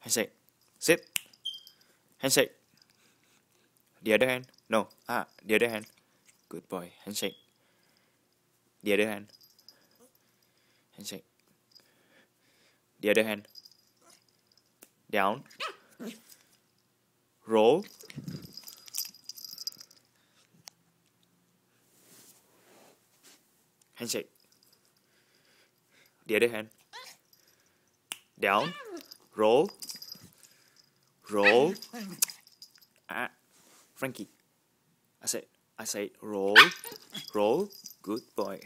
Handshake. Sit. Handshake. The other hand. No. Ah, the other hand. Good boy. Handshake. The other hand. Handshake. The other hand. Down. Roll. Handshake. The other hand. Down. Roll. Roll. Ah, Frankie. I said, I said, roll, roll. Good boy.